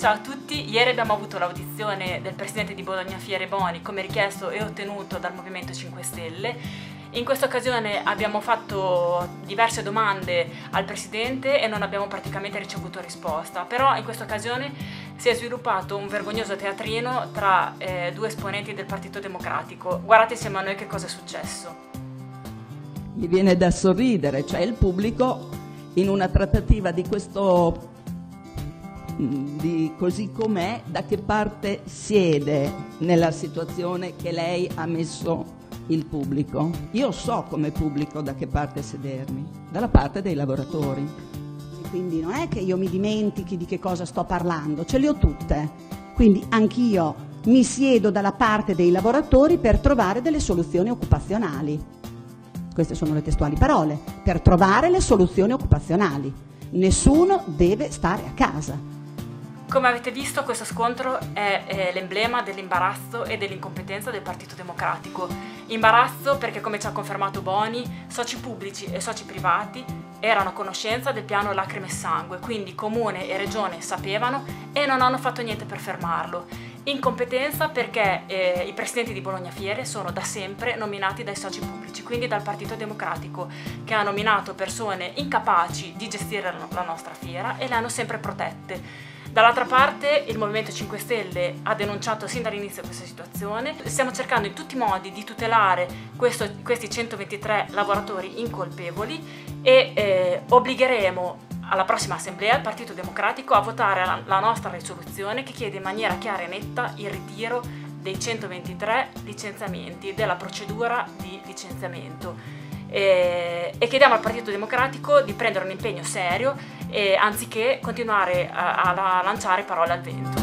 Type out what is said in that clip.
Ciao a tutti, ieri abbiamo avuto l'audizione del presidente di Bologna Fiere Boni come richiesto e ottenuto dal Movimento 5 Stelle. In questa occasione abbiamo fatto diverse domande al presidente e non abbiamo praticamente ricevuto risposta, però in questa occasione si è sviluppato un vergognoso teatrino tra eh, due esponenti del Partito Democratico. Guardate insieme a noi che cosa è successo. Mi viene da sorridere, cioè il pubblico in una trattativa di questo di così com'è, da che parte siede nella situazione che lei ha messo il pubblico? Io so come pubblico da che parte sedermi, dalla parte dei lavoratori. Quindi non è che io mi dimentichi di che cosa sto parlando, ce le ho tutte. Quindi anch'io mi siedo dalla parte dei lavoratori per trovare delle soluzioni occupazionali. Queste sono le testuali parole, per trovare le soluzioni occupazionali. Nessuno deve stare a casa. Come avete visto questo scontro è, è l'emblema dell'imbarazzo e dell'incompetenza del Partito Democratico. Imbarazzo perché come ci ha confermato Boni, soci pubblici e soci privati erano a conoscenza del piano lacrime e sangue, quindi comune e regione sapevano e non hanno fatto niente per fermarlo. Incompetenza perché eh, i presidenti di Bologna Fiere sono da sempre nominati dai soci pubblici, quindi dal Partito Democratico, che ha nominato persone incapaci di gestire la nostra fiera e le hanno sempre protette. Dall'altra parte il Movimento 5 Stelle ha denunciato sin dall'inizio questa situazione, stiamo cercando in tutti i modi di tutelare questo, questi 123 lavoratori incolpevoli e eh, obbligheremo alla prossima assemblea il Partito Democratico a votare la, la nostra risoluzione che chiede in maniera chiara e netta il ritiro dei 123 licenziamenti della procedura di licenziamento e, e chiediamo al Partito Democratico di prendere un impegno serio e, anziché continuare a, a lanciare parole al vento.